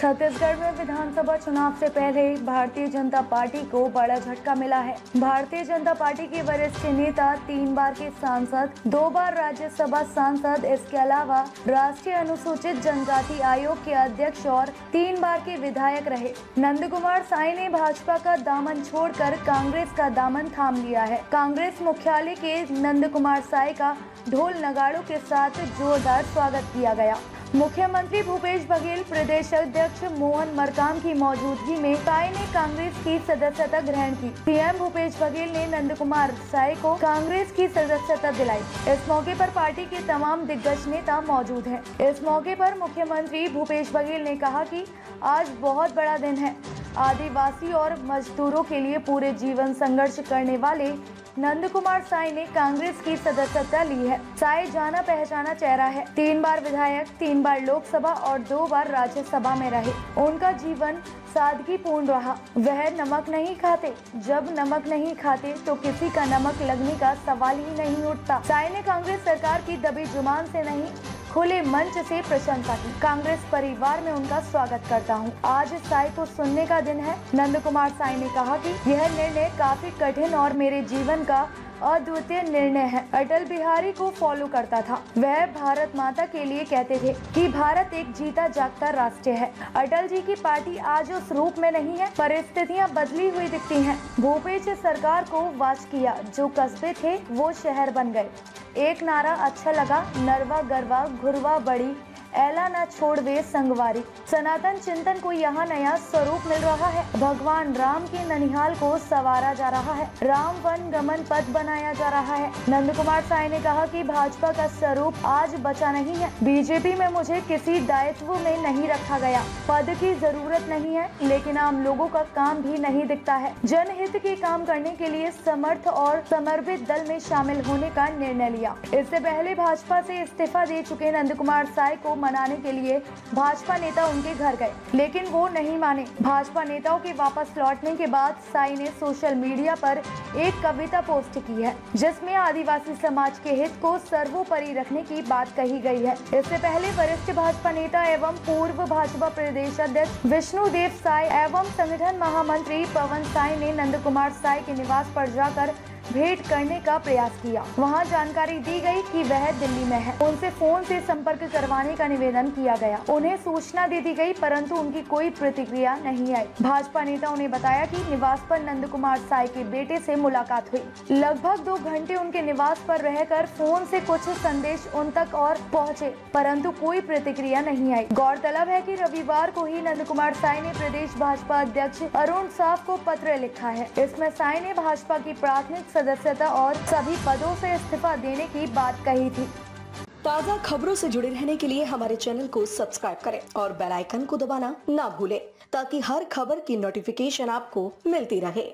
छत्तीसगढ़ में विधानसभा चुनाव से पहले भारतीय जनता पार्टी को बड़ा झटका मिला है। भारतीय जनता पार्टी के वरिष्ठ नेता, तीन बार के सांसद, दो बार राज्यसभा सांसद, इसके अलावा राष्ट्रीय अनुसूचित जनजाति आयोग के अध्यक्ष और तीन बार के विधायक रहे। नंद कुमार साई ने भाजपा का दामन छोड़कर कांग्रेस का दामन थाम लिया है। कांग्रेस मुख्यालय के नंद कुमार साई का ढोल नगाड़ों के साथ जोरदार स्वागत किया गया। मुख्यमंत्री भूपेश बघेल, प्रदेश अध्यक्ष मोहन मरकाम की मौजूदगी में साई ने कांग्रेस की सदस्यता ग्रहण की। सीएम भूपेश बघेल ने नंद कुमार साई को कांग्रेस की सदस्यता दिलाई। इस मौके पर पार्टी के तमाम दिग्गज नेता मौजूद हैं। इस मौके पर मुख्यमंत्री भूपेश बघेल ने कहा कि आज बहुत बड़ा दिन है। आदिवासी और मजदूरों के लिए पूरे जीवन संघर्ष करने वाले नंद कुमार साई ने कांग्रेस की सदस्यता ली है। साय जाना पहचाना चेहरा है। तीन बार विधायक, तीन बार लोकसभा और दो बार राज्यसभा में रहे। उनका जीवन सादगी पूर्ण रहा। वह नमक नहीं खाते। जब नमक नहीं खाते तो किसी का नमक लगने का सवाल ही नहीं उठता। साय ने कांग्रेस सरकार की दबी जुमान से नहीं खुले मंच से प्रशंसा की कांग्रेस परिवार में उनका स्वागत करता हूँ। आज साई को सुनने का दिन है नंद कुमार साई ने कहा कि यह निर्णय काफ़ी कठिन और मेरे जीवन का अद्वितीय निर्णय है। अटल बिहारी को फॉलो करता था। वह भारत माता के लिए कहते थे कि भारत एक जीता जागता राष्ट्र है। अटल जी की पार्टी आज उस रूप में नहीं है परिस्थितियाँ बदली हुई दिखती हैं। भूपेश सरकार को वाच किया। जो कस्बे थे, वो शहर बन गए। एक नारा अच्छा लगा। नरवा, गरवा, घुरवा, बड़ी। एला न छोड़ वे संगवारी। सनातन चिंतन को यहाँ नया स्वरूप मिल रहा है। भगवान राम के ननिहाल को सवारा जा रहा है। राम वन गमन पथ बनाया जा रहा है। नंद कुमार साय ने कहा कि भाजपा का स्वरूप आज बचा नहीं है। बीजेपी में मुझे किसी दायित्व में नहीं रखा गया। पद की ज़रूरत नहीं है, लेकिन आम लोगों का काम भी नहीं दिखता है। जनहित के काम करने के लिए समर्थ और समर्पित दल में शामिल होने का निर्णय लिया। इससे पहले भाजपा से इस्तीफा दे चुके नंद कुमार साय को मनाने के लिए भाजपा नेता उनके घर गए, लेकिन वो नहीं माने। भाजपा नेताओं के वापस लौटने के बाद साई ने सोशल मीडिया पर एक कविता पोस्ट की है, जिसमें आदिवासी समाज के हित को सर्वोपरि रखने की बात कही गई है। इससे पहले वरिष्ठ भाजपा नेता एवं पूर्व भाजपा प्रदेश अध्यक्ष विष्णु देव साय एवं संगठन महामंत्री पवन साय ने नंद कुमार साय के निवास पर जाकर भेंट करने का प्रयास किया। वहाँ जानकारी दी गई कि वह दिल्ली में है। उनसे फ़ोन से संपर्क करवाने का निवेदन किया गया। उन्हें सूचना दे दी गई, परंतु उनकी कोई प्रतिक्रिया नहीं आई। भाजपा नेताओं ने बताया कि निवास पर नंद कुमार साय के बेटे से मुलाकात हुई। लगभग दो घंटे उनके निवास पर रहकर फ़ोन से कुछ संदेश उन तक और पहुँचे, परंतु कोई प्रतिक्रिया नहीं आई। गौरतलब है की रविवार को ही नंद कुमार साय ने प्रदेश भाजपा अध्यक्ष अरुण साफ़ को पत्र लिखा है। इसमें साय ने भाजपा की प्राथमिक सदस्यता और सभी पदों से इस्तीफा देने की बात कही थी। ताज़ा खबरों से जुड़े रहने के लिए हमारे चैनल को सब्सक्राइब करें और बेल आइकन को दबाना ना भूलें, ताकि हर खबर की नोटिफिकेशन आपको मिलती रहे।